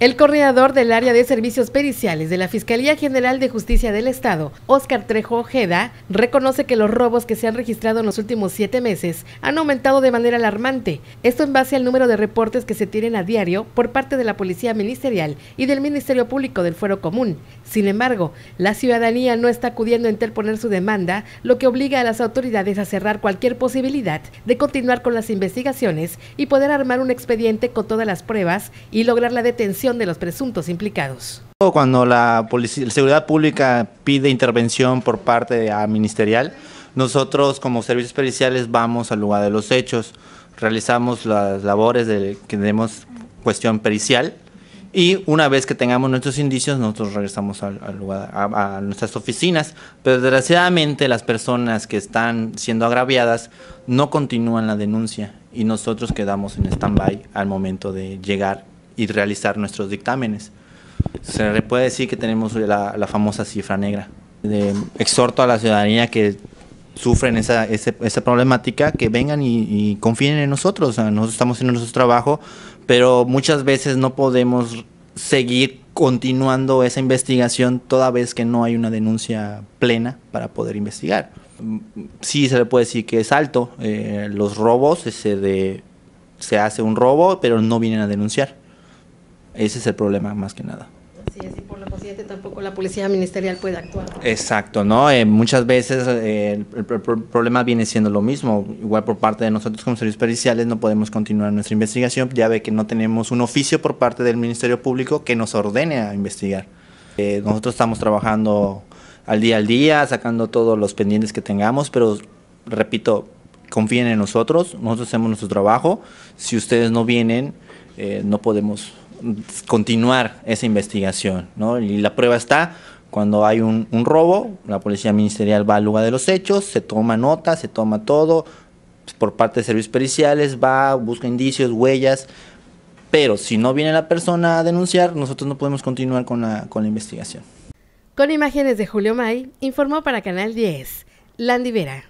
El coordinador del área de servicios periciales de la Fiscalía General de Justicia del Estado, Óscar Trejo Ojeda, reconoce que los robos que se han registrado en los últimos siete meses han aumentado de manera alarmante. Esto en base al número de reportes que se tienen a diario por parte de la Policía Ministerial y del Ministerio Público del Fuero Común. Sin embargo, la ciudadanía no está acudiendo a interponer su demanda, lo que obliga a las autoridades a cerrar cualquier posibilidad de continuar con las investigaciones y poder armar un expediente con todas las pruebas y lograr la detención de los presuntos implicados. Cuando la, policía, la seguridad pública pide intervención por parte de ministerial, nosotros como servicios periciales vamos al lugar de los hechos, realizamos las labores de que tenemos cuestión pericial y una vez que tengamos nuestros indicios nosotros regresamos lugar, a, nuestras oficinas. Pero desgraciadamente las personas que están siendo agraviadas no continúan la denuncia y nosotros quedamos en stand-by al momento de llegar y realizar nuestros dictámenes. Se le puede decir que tenemos la, famosa cifra negra. De, exhorto a la ciudadanía que sufren esa, esa, problemática, que vengan y, confíen en nosotros. nosotros estamos haciendo nuestro trabajo, pero muchas veces no podemos seguir continuando esa investigación toda vez que no hay una denuncia plena para poder investigar. Sí se le puede decir que es alto. Eh, los robos, ese de, se hace un robo, pero no vienen a denunciar. Ese es el problema más que nada. Sí, así por la paciente tampoco la policía ministerial puede actuar. Exacto, ¿no? Eh, muchas veces eh, el, problema viene siendo lo mismo. Igual por parte de nosotros como servicios periciales no podemos continuar nuestra investigación, ya ve que no tenemos un oficio por parte del Ministerio Público que nos ordene a investigar. Eh, nosotros estamos trabajando al día al día, sacando todos los pendientes que tengamos, pero repito, confíen en nosotros, nosotros hacemos nuestro trabajo. Si ustedes no vienen, no podemos continuar esa investigación. ¿no? Y la prueba está cuando hay un, robo, la policía ministerial va al lugar de los hechos, se toma nota, se toma todo, por parte de servicios periciales, va, busca indicios, huellas, pero si no viene la persona a denunciar, nosotros no podemos continuar con la, con la investigación. Con imágenes de Julio May, informó para Canal 10, Landy Vera.